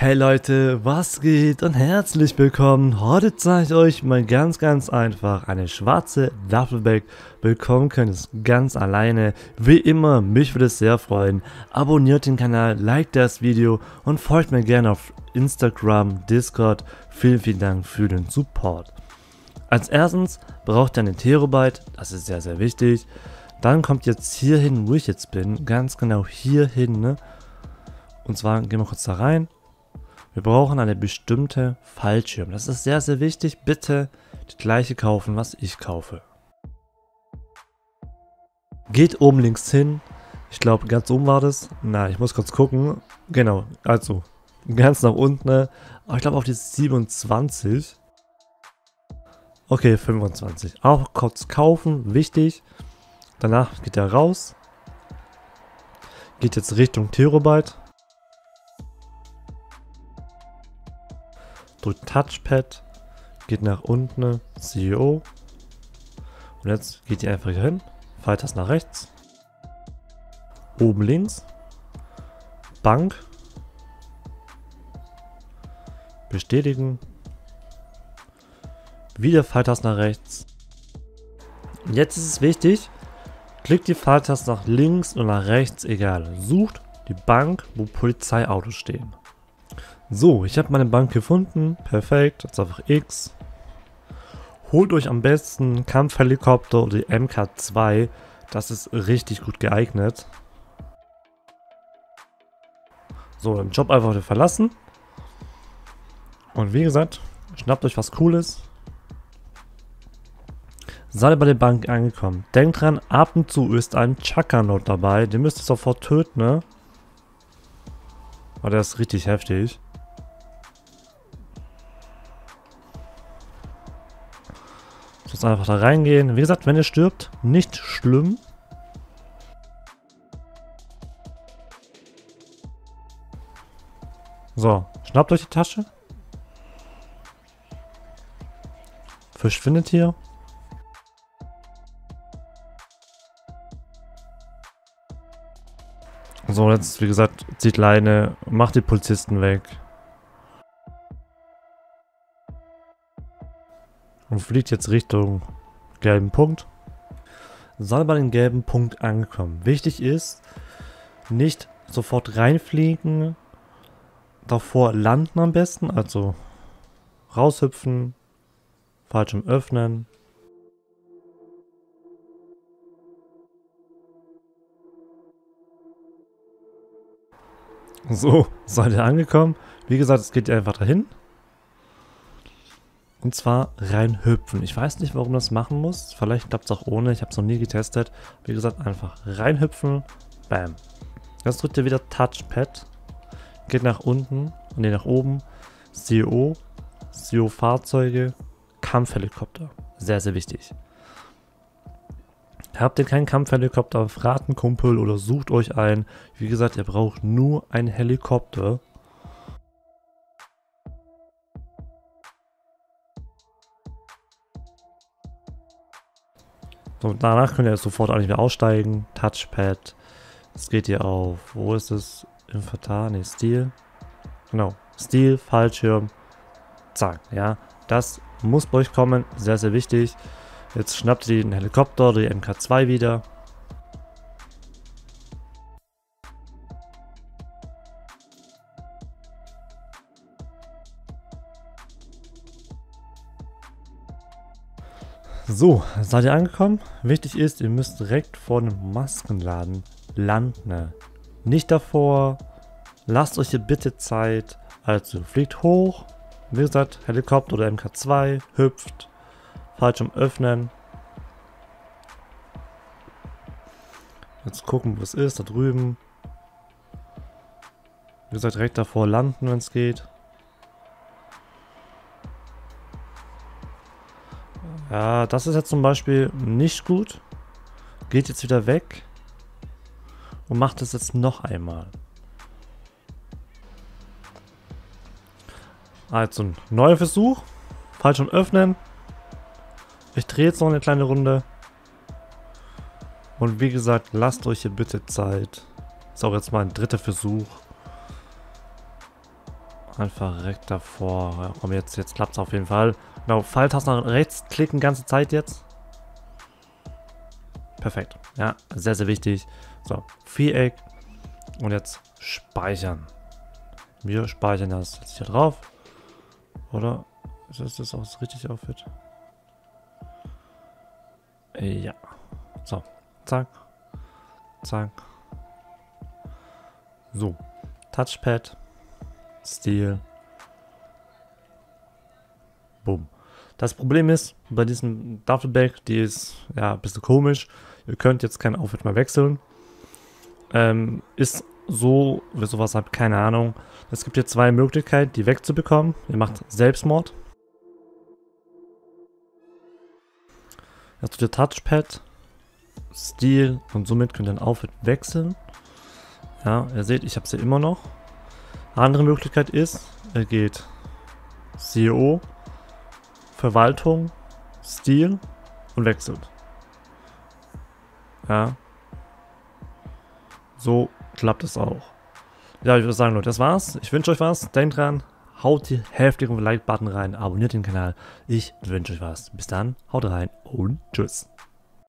Hey Leute, was geht und herzlich willkommen. Heute zeige ich euch mal ganz ganz einfach eine schwarze Duffelbag bekommen könnt es ganz alleine. Wie immer, mich würde es sehr freuen. Abonniert den Kanal, liked das Video und folgt mir gerne auf Instagram, Discord. Vielen vielen Dank für den Support. Als erstens braucht ihr eine Terabyte, das ist sehr sehr wichtig. Dann kommt jetzt hier hin, wo ich jetzt bin, ganz genau hier hin, ne? Und zwar gehen wir kurz da rein wir brauchen eine bestimmte Fallschirm. Das ist sehr, sehr wichtig. Bitte die gleiche kaufen, was ich kaufe. Geht oben links hin. Ich glaube, ganz oben war das. Na, ich muss kurz gucken. Genau, also ganz nach unten. Ne? Ich glaube auf die 27. Okay, 25. Auch kurz kaufen, wichtig. Danach geht er raus. Geht jetzt Richtung Terabyte. Drückt Touchpad, geht nach unten, CEO. Und jetzt geht ihr einfach hier hin, das nach rechts, oben links, Bank, bestätigen, wieder Pfeiltaste nach rechts. Jetzt ist es wichtig, klickt die Pfeiltaste nach links und nach rechts, egal. Sucht die Bank, wo Polizeiautos stehen. So, ich habe meine Bank gefunden. Perfekt. Jetzt einfach X. Holt euch am besten Kampfhelikopter oder die MK2. Das ist richtig gut geeignet. So, den Job einfach verlassen. Und wie gesagt, schnappt euch was Cooles. Seid bei der Bank angekommen. Denkt dran, ab und zu ist ein Chaka-Not dabei. Den müsst ihr sofort töten, ne? Aber der ist richtig heftig. Jetzt einfach da reingehen. Wie gesagt, wenn ihr stirbt, nicht schlimm. So, schnappt euch die Tasche. Verschwindet hier. So, jetzt, wie gesagt, zieht Leine, macht die Polizisten weg. Und fliegt jetzt Richtung gelben Punkt. Soll bei den gelben Punkt ankommen. Wichtig ist, nicht sofort reinfliegen, davor landen am besten, also raushüpfen, Fallschirm öffnen. So, seid ihr angekommen. Wie gesagt, es geht einfach dahin. Und zwar reinhüpfen. Ich weiß nicht, warum das machen muss. Vielleicht klappt es auch ohne. Ich habe es noch nie getestet. Wie gesagt, einfach reinhüpfen. Bam. Jetzt drückt ihr wieder Touchpad. Geht nach unten. Ne, nach oben. CO. CO Fahrzeuge. Kampfhelikopter. Sehr, sehr wichtig. Habt ihr keinen Kampfhelikopter, fragt einen Kumpel oder sucht euch einen. Wie gesagt, ihr braucht nur einen Helikopter. So, danach könnt ihr sofort eigentlich wieder aussteigen. Touchpad. Es geht hier auf, wo ist es? Inventar, ne, Stil. Genau, Stil, Fallschirm. Zack, ja. Das muss bei euch kommen, sehr, sehr wichtig. Jetzt schnappt ihr den Helikopter, die MK2 wieder. So, seid ihr angekommen? Wichtig ist, ihr müsst direkt vor dem Maskenladen landen. Nicht davor. Lasst euch hier bitte Zeit. Also, fliegt hoch. Wie gesagt, Helikopter oder MK2. Hüpft. Fallschirm öffnen. Jetzt gucken, wo es ist. Da drüben. Wie gesagt, direkt davor landen, wenn es geht. Ja, das ist jetzt zum Beispiel nicht gut. Geht jetzt wieder weg. Und macht es jetzt noch einmal. Also, ein neuer Versuch. Fallschirm öffnen. Ich drehe jetzt noch eine kleine Runde. Und wie gesagt, lasst euch hier bitte Zeit. Ist auch jetzt mal ein dritter Versuch. Einfach direkt davor. Ja, komm, jetzt, jetzt klappt es auf jeden Fall. Genau, Pfeiltaste nach rechts klicken, ganze Zeit jetzt. Perfekt. Ja, sehr, sehr wichtig. So, Viereck. Und jetzt speichern. Wir speichern das jetzt hier drauf. Oder? Ist das, das auch richtig aufhört? Ja. So. Zack. Zack. So. Touchpad. Stil. Boom. Das Problem ist, bei diesem Duffelbag, die ist ja ein bisschen komisch. Ihr könnt jetzt kein Outfit mehr wechseln. Ähm, ist so, wer sowas habt, keine Ahnung. Es gibt hier zwei Möglichkeiten, die wegzubekommen. Ihr macht Selbstmord. Jetzt ihr Touchpad, Stil und somit könnt ihr ein Outfit wechseln. Ja, ihr seht, ich habe sie immer noch. Andere Möglichkeit ist, er geht CEO, Verwaltung, Stil und wechselt. Ja. So klappt es auch. Ja, ich würde sagen, Leute, das war's. Ich wünsche euch was. Denkt dran, haut die heftigen Like-Button rein, abonniert den Kanal. Ich wünsche euch was. Bis dann, haut rein und tschüss.